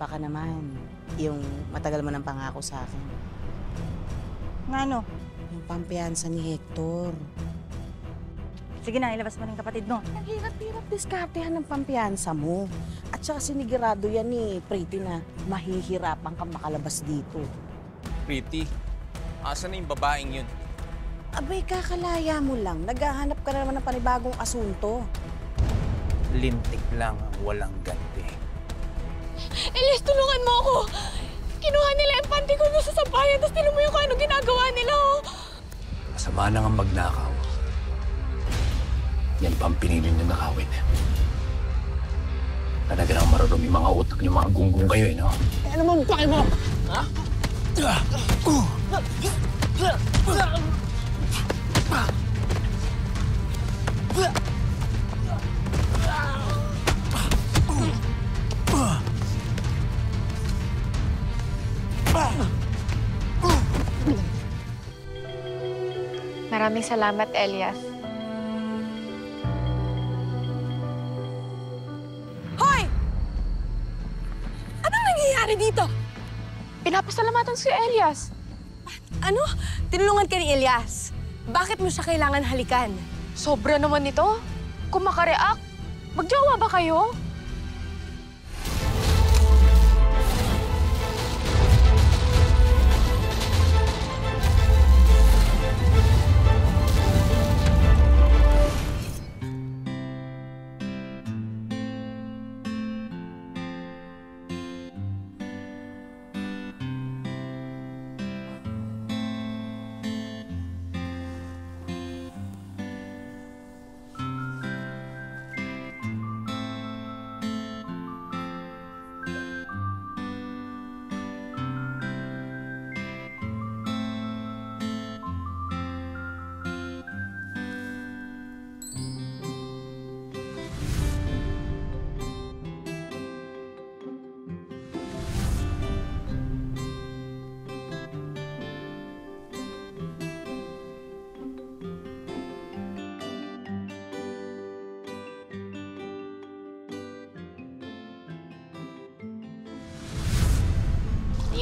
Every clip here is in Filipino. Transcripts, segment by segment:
Baka naman, yung matagal mo ng pangako sa akin. Nga no? Yung pampiyansa ni Hector. Sige na, ilabas mo ng kapatid mo. Ang hirap-hirap diskartehan ng pampiyansa mo. At saka sinigurado yan ni Pretty na mahihirapan kang makalabas dito. Pretty, asan na yung babaeng yun? Abay, kakalaya mo lang. Naghahanap ka na naman ng panibagong asunto. Lintik lang ang walang ganti. Elias, tulungan mo ako! Kinuha nila yung panty ko doon sa sampayan, tapos tinan mo yung kung ano ginagawa nila, oh! Masama na nga magnakaw. Yan pa ang pinili niyo nakawin. Talaga nang marunong yung mga utak niyo, mga gunggong kayo eh, no? Ano mo, pake mo? Ha? Maraming salamat, Elias. Hoy! Anong nangyayari dito? Pinapasalamatan si Elias. Ano? Tinulungan ka ni Elias. Bakit mo siya kailangan halikan? Sobra naman ito. Kung makareact, magjowa ba kayo?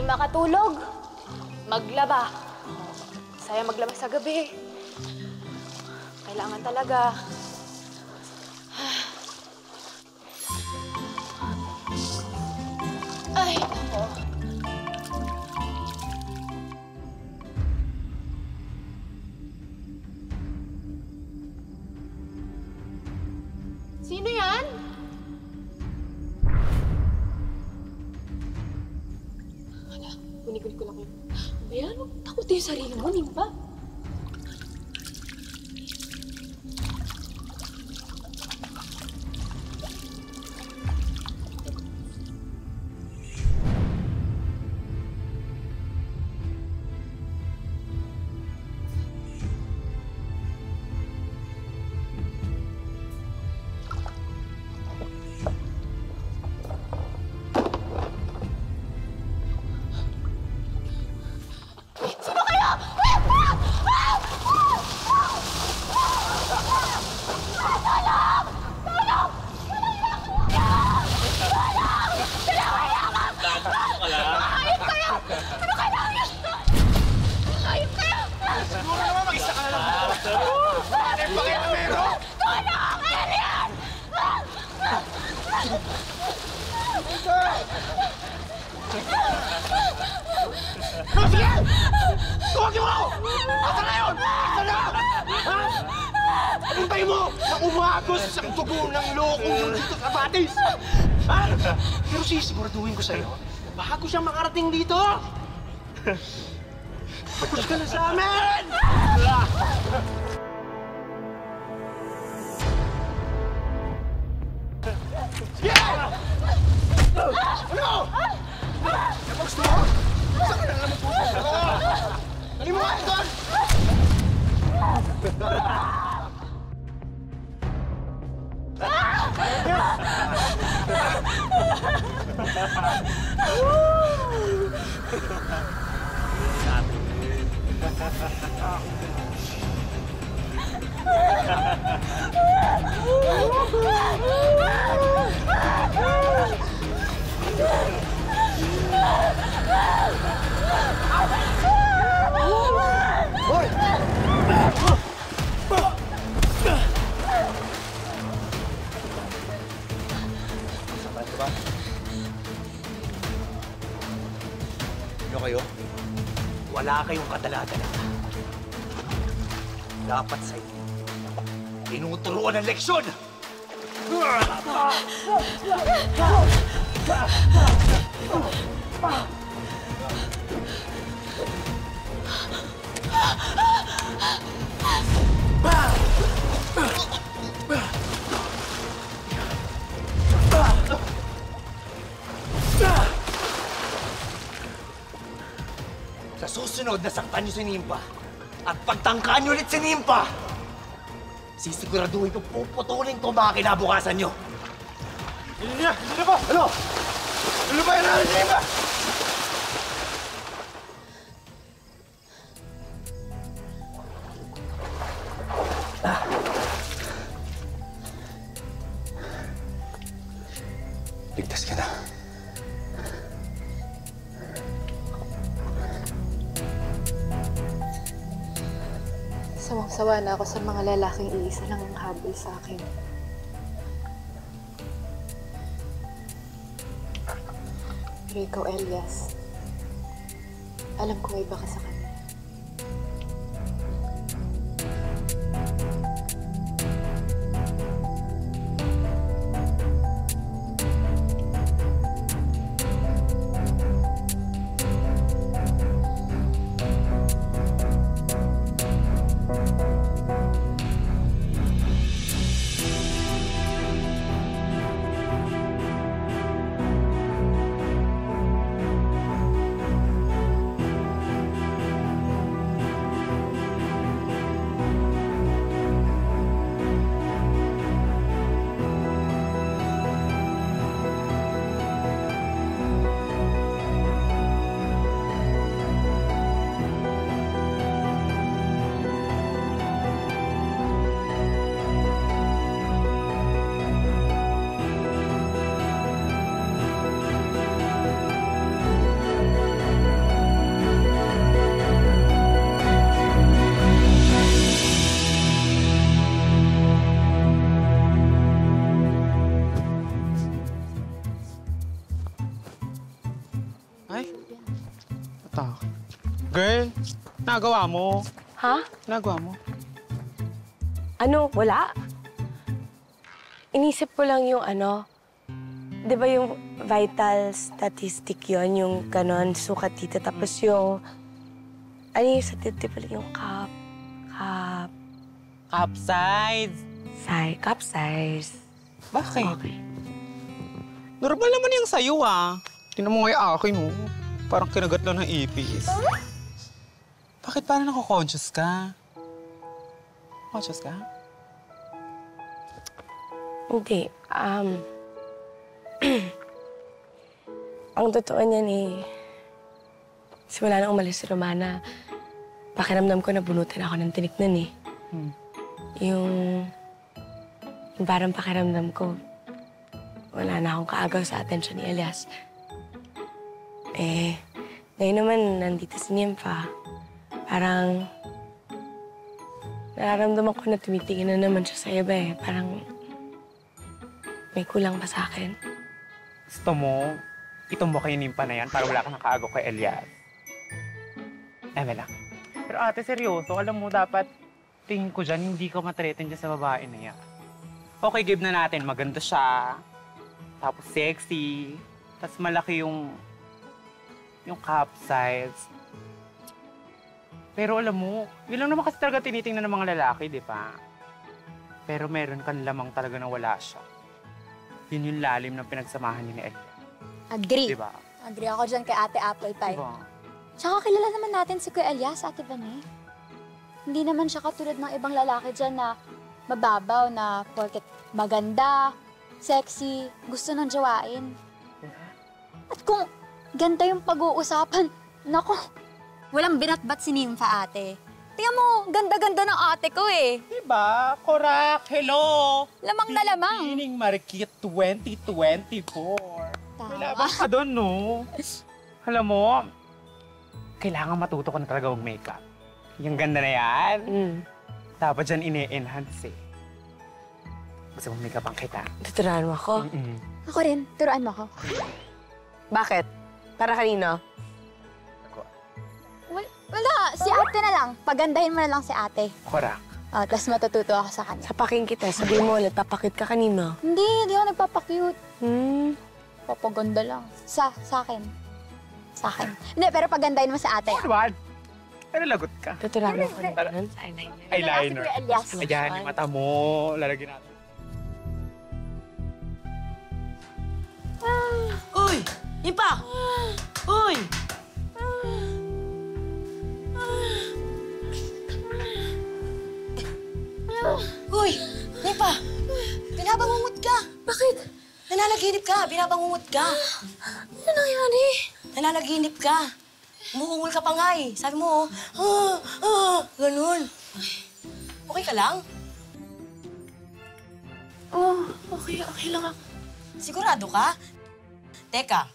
Makatulog. Maglaba. Saya maglaba sa gabi. Kailangan talaga. Kunikul ko lang yun. Ayan, huwag takot yung sarili mo, Nimpa. Oh, sige! Tuwagin mo! Asa na yun? Asa na? Ha? Na umagos sa dugo ng lokong yun dito sa batis! Ha? Pero sisiguraduhin ko sa'yo, bago siya makarating dito, tapos ka na sa amin! Oh, my God. Kayong kadala-dala. Dapat sa inyo, tinuturuan ng leksyon! Sa susunod, nasaktan niyo si Nimpa. At pagtangkaan niyo ulit si Nimpa, sisiguraduhin ko puputulin ko mga kinabukasan niyo. Hindi na! Hindi na ba? Ano? Ano ba yan namin si Sawang-sawa na ako sa mga lalaking iisa lang ang habol sa akin. Pero ikaw, Elias, alam ko may iba ka sa nagawa mo. Ha? Nagawa mo. Ano? Wala? Inisip ko lang yung ano, di ba yung vital statistic yon yung ganon, sukat dito. Tapos yung, ano yung statistic pala yung cap, cap, Capsize. size, cap size. Bakit? Okay. Normal naman yung sa'yo ah. Tingnan mo nga yung akin oh. Parang kinagat lang ng ipis. Bakit parang nako-conscious ka? Conscious ka? Hindi. Um, ang totoo niyan eh, simula nang umalis si Romana, pakiramdam ko na bunutin ako ng tinik nun eh. Hmm. Yung, yung parang pakiramdam ko, wala na akong kaagaw sa atensyon ni Elias. Eh, ngayon naman, nandito si Nympha. Parang, nararamdaman ko na tumitingin na naman siya sa iba eh. Parang, may kulang pa sa akin. Gusto mo, itumbo kayo nimpa na yan para wala kang nakaagaw kay Elias. Eme lang. Pero ate, seryoso, alam mo, dapat tingin ko dyan, hindi ka matretin dyan sa babae na yan. Okay, give na natin. Maganda siya. Tapos sexy. Tapos malaki yung yung cup size. Pero alam mo, yun lang naman kasi talaga tinitingnan ng mga lalaki, di ba? Pero meron kang lamang talaga na wala siya. Yun yung lalim ng pinagsamahan niya ni Elia. Agree. Di ba? Agree ako dyan kay Ate Apple Pie. Diba? Tsaka kilala naman natin si Kuya Elias, Ate Vane. Hindi naman siya katulad ng ibang lalaki dyan na mababaw na porket maganda, sexy, gusto ng jawain. At kung ganda yung pag-uusapan, nako, walang binatbat si Nympha ate. Tingnan mo, ganda-ganda ng ate ko eh. Diba? Correct. Hello! Lamang na lamang. Pining Marikit 2024. Tama. Kailangan ka doon, no? Alam mo, kailangan matuto ka na talaga mag-makeup. Yung ganda na yan, Mm. dapat dyan ine-enhance eh. Gusto mo makeup ang kita? Tuturuan mo ako. Mm-mm. Ako rin, turuan mo ako. Bakit? Para kanino? Wala, si ate na lang. Pagandahin mo na lang si ate. Correct. Oh, tapos matututo ako sa kanya. Sapakin kita. Sabihin mo, nagpapakit ka kanina. Hindi, hindi ako nagpapakyut. Hmm. Papaganda lang. Sa, sa akin. Sa akin. Hindi, pero pagandahin mo si ate. Ano ba? Pero lagot ka. Tuturuan ko na sa eyeliner. Eyeliner. Elias. Ayan, yung mata mo. Lalagyan natin. Uy! Impa! Uy! Uy! Nipa! Binabangungot ka! Bakit? Nananaginip ka! Binabangungot ka! Ano nangyari? Nananaginip ka. Umuungol ka pa nga eh. Sabi mo, oh, ah, ah, ganun. Okay ka lang? Oh, okay, okay lang ako. Sigurado ka? Teka,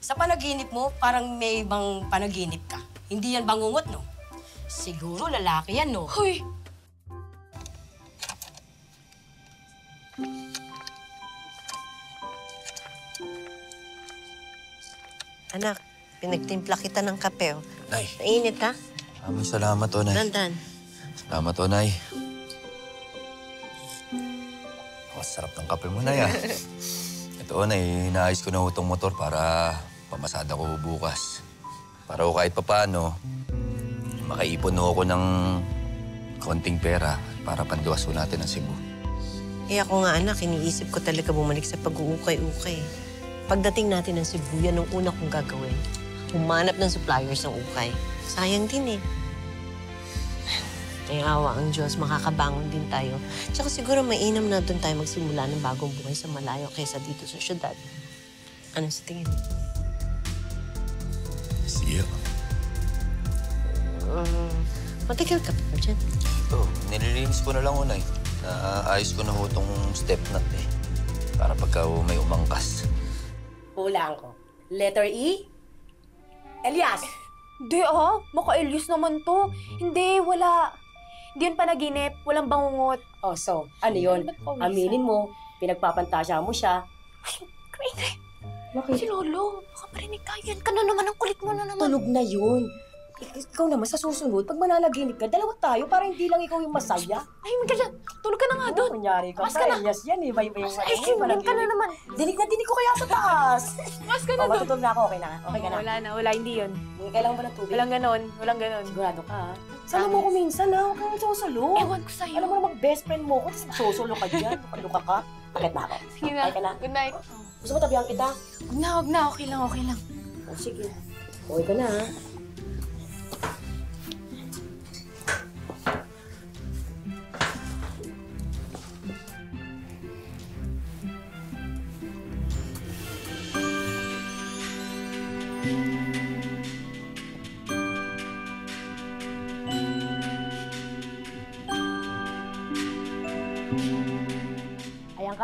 sa panaginip mo, parang may ibang panaginip ka. Hindi yan bangungot, no? Siguro lalaki yan, no? Hoy! Anak, pinagtimpla kita ng kape, oh. Nay, Nainit, ha? maraming salamat, o, Nay. Dandan. Salamat, o, Nay. Oh, sarap ng kape mo, Nay, ah. Ito, o, Nay, inaayos ko na ho itong motor para pamasada ko bukas. Para kahit papano, makaipon ho ako ng konting pera para panduwas ho natin ang Cebu. Eh ako nga anak, iniisip ko talaga bumalik sa pag-uukay-ukay. Pagdating natin ng Cebu, yan ang una kong gagawin. Humanap ng suppliers ng ukay. Sayang din eh. Ay awa ang Diyos, makakabangon din tayo. Tsaka siguro mainam na doon tayo magsimula ng bagong buhay sa malayo kaysa dito sa syudad. Ano sa tingin? Sige. Um, matagal ka pa dyan. Ito, nililinis ko na lang, o, Nay. Naayos ko na ho itong step nut, eh. Para pagka may umangkas. Hulaan ko. Letter E? Elias! Hindi ah, maka-Elias naman to. Hindi, wala. Hindi yun panaginip, walang bangungot. Oh, so, ano yun? Aminin mo, pinagpapantasya mo siya. Crazy. Bakit? Si Lolo, baka marinig tayo yan. Ka na naman, ang kulit mo na naman. Tulog na yun. Ik- Ikaw naman, sa susunod, pag mananaginip ka, dalawa tayo para hindi lang ikaw yung masaya. Ay, ka dyan. Tulog ka na nga Ano, doon. kunyari ka Mas ka na. Elias yan eh. May, may, Ay, sinunod ka na naman. Dinig na dinig ko kaya sa taas. Mas ka oh, na doon. matutulog na ako, okay na. Okay ka na. Wala na, wala, hindi yun. Kailangan ba ng tubig? Walang ganon, walang ganon. Sigurado ka, ha? Sama mo ko minsan, ha? Huwag kang sosolo. Ewan ko sa'yo. Alam mo naman, best friend mo ko, tapos sosolo ka dyan. Luka ka. Akit na ako. Sige na. Okay ka na? Good night. Gusto mo tabihan kita? Huwag na, huwag na. Okay lang, okay lang. O, sige. Okay ka na, ha?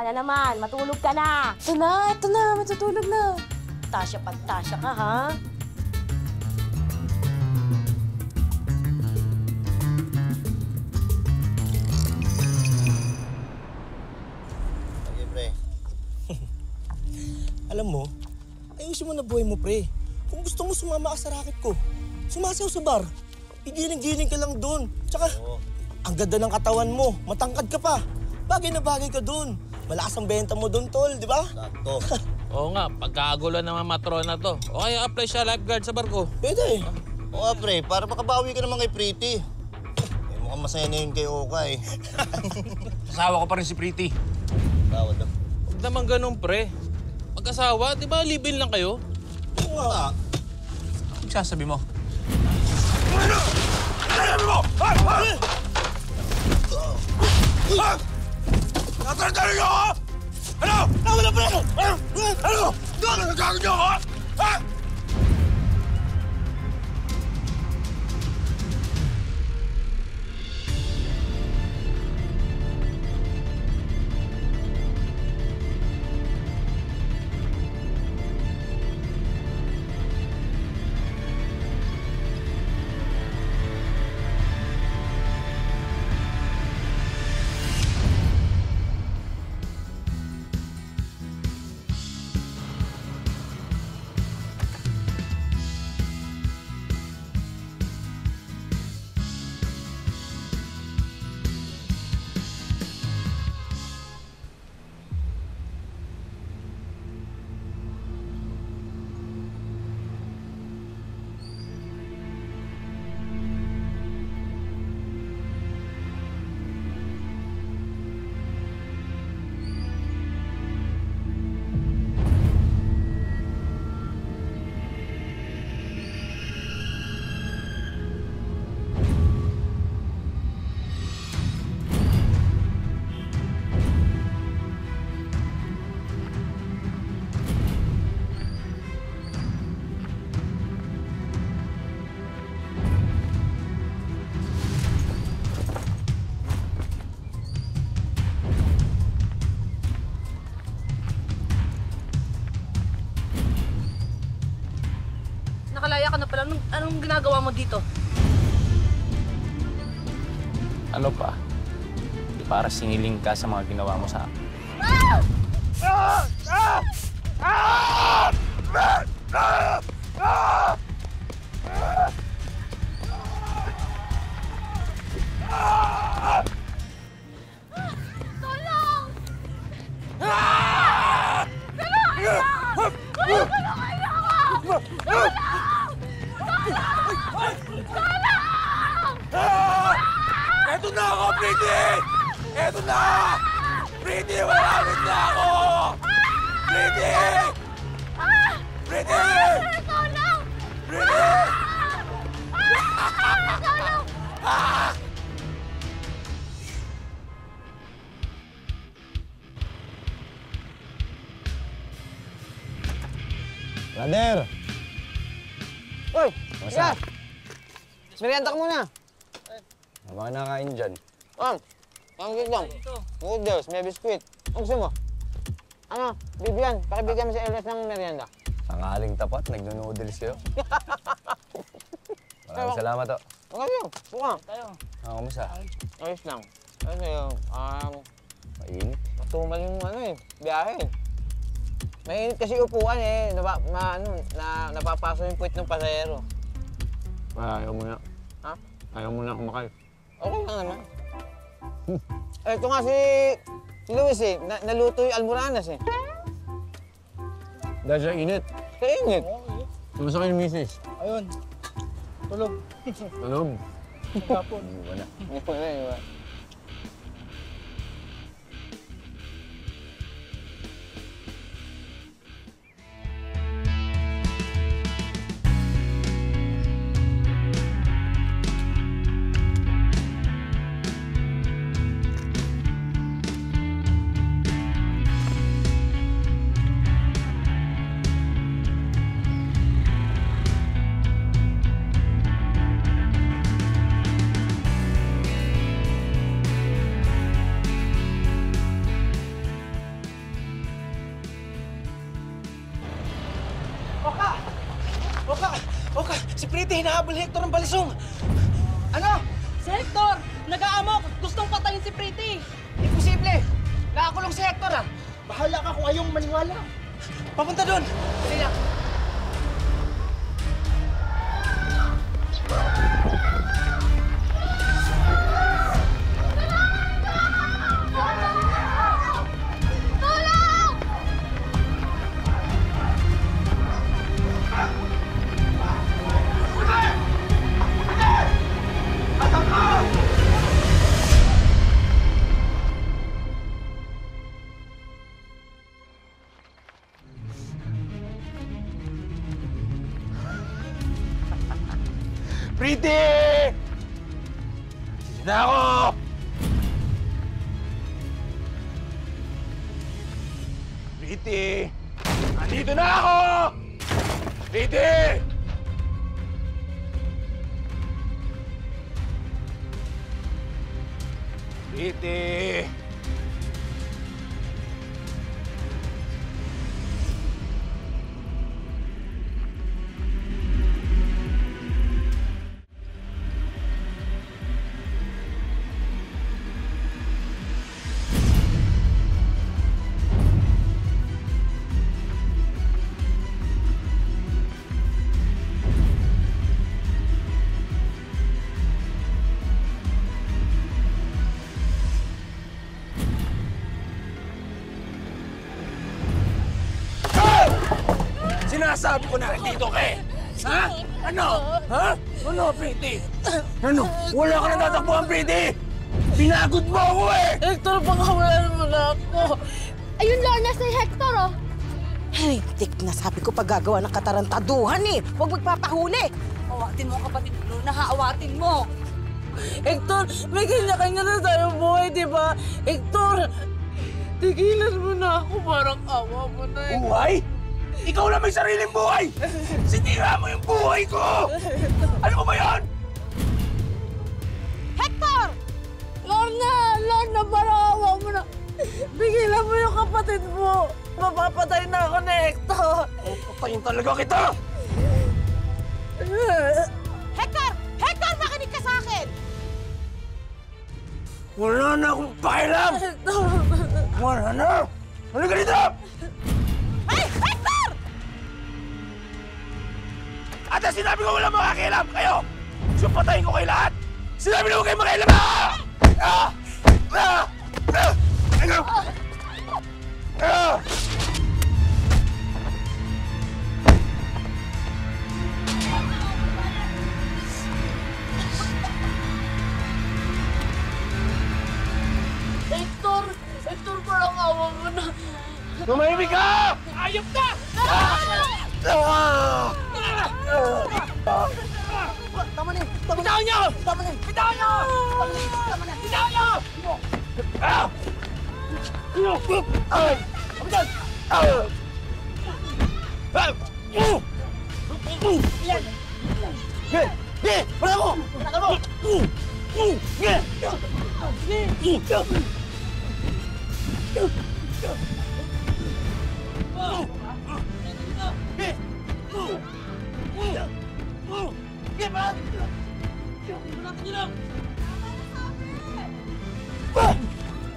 Na naman, matulog ka na. Ito na, ito na. Matutulog na. Tasya pag tasya ka, ha? Okay, pre. Alam mo, ayusin mo na buhay mo, pre. Kung gusto mo sumama ka sa racket ko, sumasayaw sa bar. Igiling-giling ka lang doon. Tsaka, ang ganda ng katawan mo. Matangkad ka pa. Bagay na bagay ka doon. Malakas ang benta mo doon, tol, di ba? Sakto. Oo nga, pagkagulo ng mga matrona to. O kaya apply siya lifeguard sa barko. Pwede. Oo, pre. Para makabawi ka naman kay Pretty. Eh, mukhang masaya na yun kay Oka eh. Asawa ko pa rin si Pretty. Tawad daw. Huwag naman ganun, pre. Mag-asawa, di ba live-in lang kayo? Oo nga. Anong sasabi mo? Natragano niyo ako! Ano? Tama na, pre! Ano? Ano? Ano? Nagagawa niyo ako? Ha? nakakalaya ginagawa mo dito? Ano pa? Para singiling ka sa mga ginawa mo sa akin. Eto Merienda ka muna. Ang mga nakain dyan. Ma'am, ang gitong. Noodles, may biskuit. Ang gusto mo? Ano, Bibian, pakibigyan mo si Elias ng merienda. Tangaling tapat, nagno-noodles kayo. Maraming salamat to. Okay yun, buka. Tayo. Ah, kumusta? Ayos lang. Yun, um, Mainit. matumal yung ano eh, biyahe. Mainit kasi upuan eh, napa, ma, ano, na, napapaso yung puwit ng pasahero. Ah, ayaw mo na. Ayaw mo na kumakay. Okay lang naman. Eh, Ito nga si, Luis eh, na, naluto yung almoranas eh. Dahil sa init. Sa init. Kumusta kayo ni Mrs.? Ayun. Tulog. Tulog. Hindi ba na? Ko na yun. Bahala ka kung ayaw maniwala. Papunta doon! Dali lang. Sinasabi ko na dito ka eh! Ha? Ano? Ha? Ano, Pretty? Ano? Wala ka na tatakbuhan, Pretty! Pinagod mo ako eh! Hector, panghawalan mo na ako! Ayun, Lorna, si Hector, oh. Ay, tik na sabi ko pag gagawa ng katarantaduhan eh. Huwag magpapahuli. Awatin mo, kapatid mo. Nakaawatin mo. Hector, may kanya-kanya na tayong buhay, di ba? Hector, tigilan mo na ako. Parang awa mo na eh. Ikaw lang may sariling buhay! Sinira mo yung buhay ko! Ano mo ba yan? Hector! Lorna! Lorna, parang awa mo na. Bigilan mo yung kapatid mo. Mapapatay na ako ni Hector. Patayin talaga kita! Hector! Hector, makinig ka sa akin! Wala na akong pakialam! Wala na! Halika dito! Ate, sinabi ko wala makakialam! Kayo! Gusto patayin ko kayo lahat! Sinabi na huwag kayo makialam! Ah! Ah! Ah! Ah! Ano? Ah! Hector! Hector, parang awa mo na. Tumahimik ka! Ayop na! Ah! Tama na, tama Bitawan niyo! Tama na! Bitawan niyo! Tama na! Bitawan niyo! Ah! Ay! Ano dyan? Ah! Ah! Uh! Uh! Ge! Ge! Wala mo! Wala mo! Uh! Uh! Ge! Ge!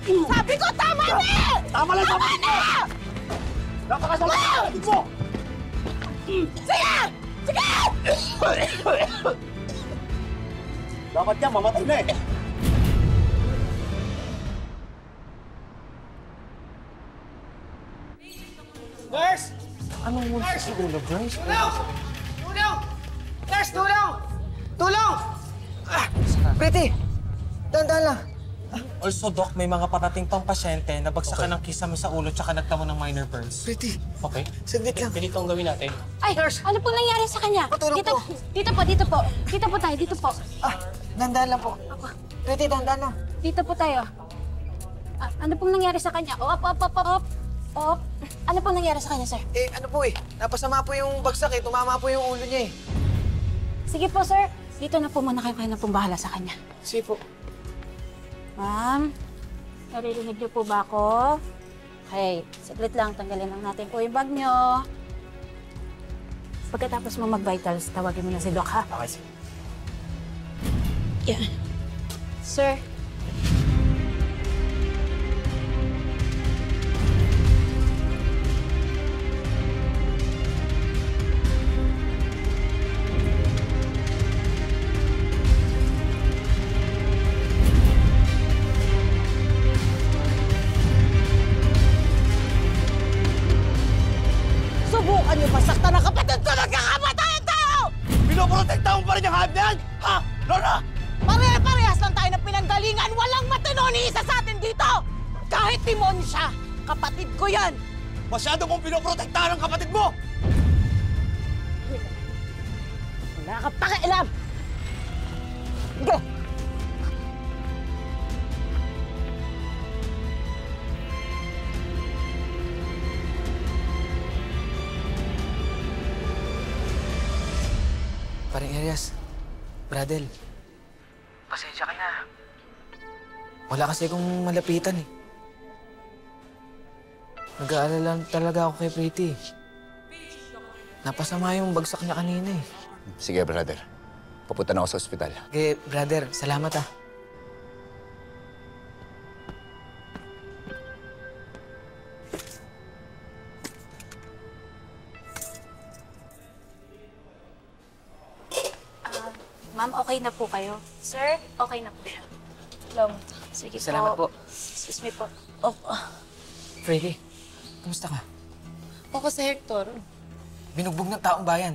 Sabi ko, tama na! Tama lang, tama na! Napakasama ka! Kapatid mo! Sige! Sige! Dapat yan, mamatay na eh. Nurse! Anong Nurse! si ulo, Joyce? Tulong! Tulong! Nurse, tulong! Tulong! Ah! Pretty! Dahan-dahan lang. Also, Doc, may mga parating pang pasyente na bagsakan ng kisame sa ulo tsaka nagtamo ng minor burns. Pretty! Okay. Saglit lang. Ganito ang gawin natin. Ay, ano po nangyari sa kanya? Patulong dito, po. dito po, dito po. Dito po tayo, dito po. Ah, dahan-dahan lang po. Pretty, dahan-dahan lang. Dito po tayo. Ah, ano pong nangyari sa kanya? Op, op, op, op, op. Op. Ano pong nangyari sa kanya, sir? Eh, ano po eh. Napasama po yung bagsak eh. Tumama po yung ulo niya eh. Sige po, sir. Dito na po muna kayo kayo na pong bahala sa kanya. Sige po. Ma'am, naririnig niyo po ba ako? Okay, saglit lang. Tanggalin lang natin po yung bag niyo. Pagkatapos mo mag-vitals, tawagin mo na si Doc, ha? Okay, sige. Yeah. Sir, kasi akong malapitan eh. Nag-aalala talaga ako kay Pretty. Napasama yung bagsak niya kanina eh. Sige, brother. Papunta na ako sa ospital. Okay, brother, salamat ah. ah, ma'am, okay na po kayo. Sir, okay na po siya. Long. Sige Salamat po. Excuse me po. Pretty, kamusta ka? Ako si Hector. Binugbog ng taong bayan.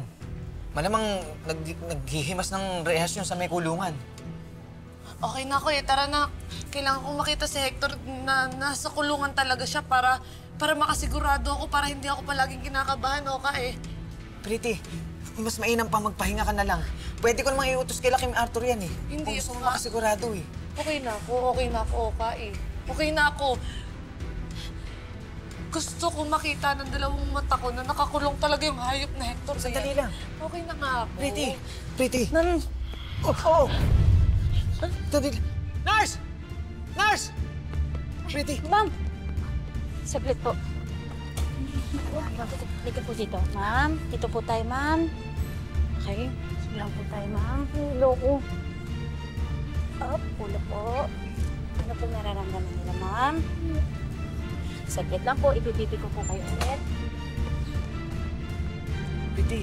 Malamang nag naghihimas ng rehasyon sa may kulungan. Okay na ako eh. Tara na. Kailangan kong makita si Hector na nasa kulungan talaga siya para para makasigurado ako para hindi ako palaging kinakabahan o ka eh. Pretty, mas mainam pa magpahinga ka na lang. Pwede ko namang iutos kay Lakim Arthur yan eh. Hindi, Kung gusto mo makasigurado eh. Okay na ako. Okay na ako, Oka eh. Okay na ako. Gusto ko makita ng dalawang mata ko na nakakulong talaga yung hayop na Hector. na Sandali lang. Okay na nga ako. Pretty, Pretty. Nan... Oh, oh. Sandali. Nurse! Nurse! Pretty. Ma'am! Saglit po. Halika po dito. Ma'am, dito po tayo, ma'am. Okay. Sige lang po tayo, ma'am. Loko. Up, ulo po. Ano po nararamdaman nila, ma'am? Saglit lang po, ibibibi ko po kayo ulit. Piti.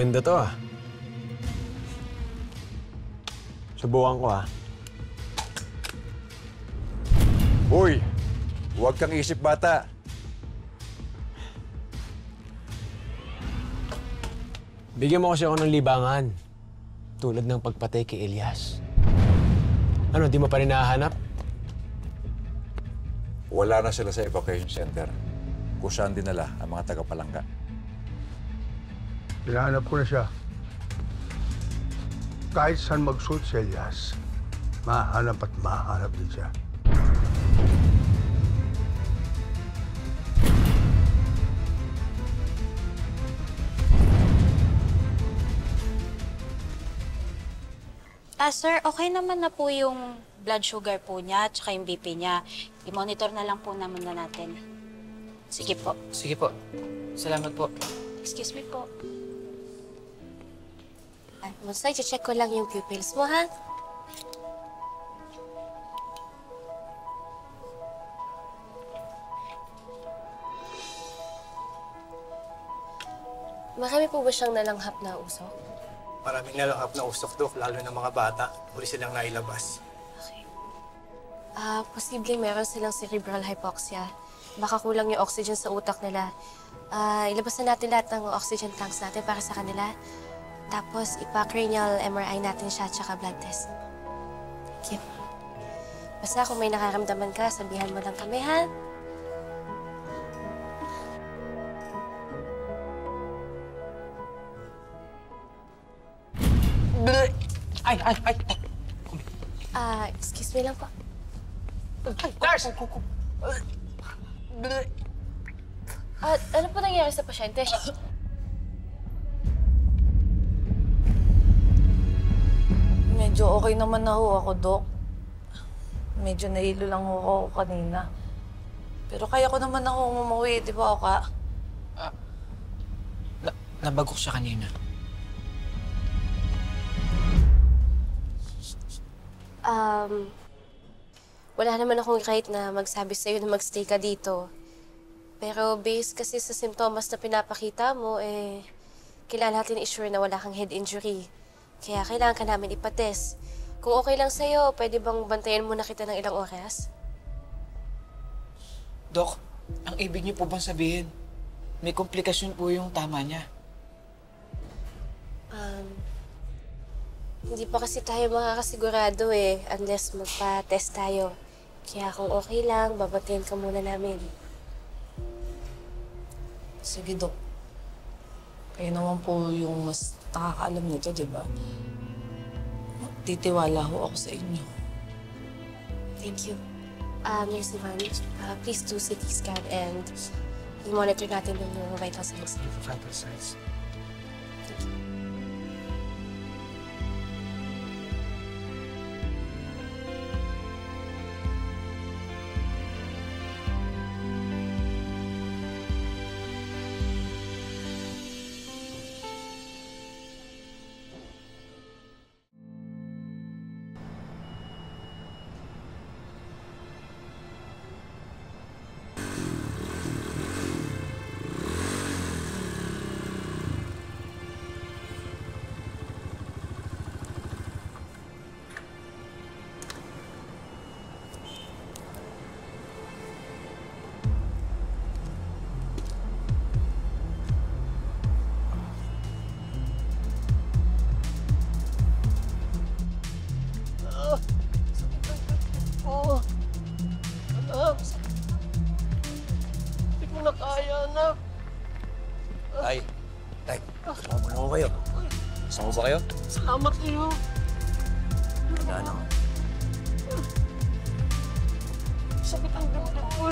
Maganda to ah. Subukan ko ah. Uy, huwag kang isip bata. Bigyan mo kasi ako ng libangan. Tulad ng pagpatay kay Elias. Ano, di mo pa rin nahahanap? Wala na sila sa evacuation center. Kung saan dinala ang mga tagapalangga. Hinahanap ko na siya. Kahit saan magsuot si Elias, mahanap at mahanap din siya. Ah, sir, okay naman na po yung blood sugar po niya at saka yung BP niya. I-monitor na lang po naman na natin. Sige po. Sige po. Salamat po. Excuse me po. Ay, basta i-check ko lang yung pupils mo, ha? Marami po ba siyang nalanghap na usok? Maraming nalanghap na usok, Dok, lalo ng mga bata. Huli silang nailabas. Ah, posibleng meron silang cerebral hypoxia. Baka kulang yung oxygen sa utak nila. Ah, ilabas na natin lahat ng oxygen tanks natin para sa kanila. Tapos, ipa-cranial MRI natin siya at saka blood test. Thank you. Basta kung may nakaramdaman ka, sabihan mo lang kami, ha? Ay, ay, ay! Ah, excuse me lang po. Lars! Ah, ano po nangyari sa pasyente? Medyo okay naman na ho ako, Dok. Medyo nahilo lang ho ako kanina. Pero kaya ko naman ako umuwi, di ba, Oka? Nabagok siya kanina. Um, wala naman akong right na magsabi sa'yo na magstay ka dito. Pero based kasi sa simptomas na pinapakita mo, eh, kailangan natin i-sure na wala kang head injury. Kaya kailangan ka namin ipatest. Kung okay lang sa'yo, pwede bang bantayan muna kita ng ilang oras? Dok, ang ibig niyo po bang sabihin, may komplikasyon po yung tama niya? Um, hindi pa kasi tayo makakasigurado eh, unless magpa-test tayo. Kaya kung okay lang, babatayin ka muna namin. Sige, Dok. Kayo naman po yung mas nakakaalam nito, di ba? Titiwala ho ako sa inyo. Thank you. Uh, Nurse Ivan, uh, please do CT scan and i-monitor natin yung vital signs. Vital signs. Ba kayo? Salamat iyo. Wala na. Sakit ang dibdib ko.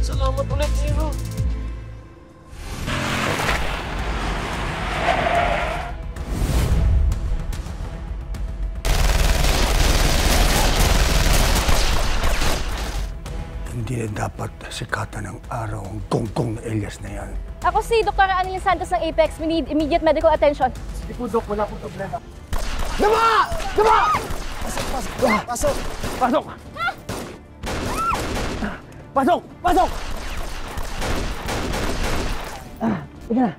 Salamat ulit, Zero. Hindi na dapat sikatan ng araw ang gongkong Elias na yan. Ako si Dr. Annalyn Santos ng Apex. We need immediate medical attention. Sige po, Dok. Wala akong problema. Dama! Dama! Pasok, pasok. Pasok! Pasok! Pasok! Pasok! Ah, Sige na.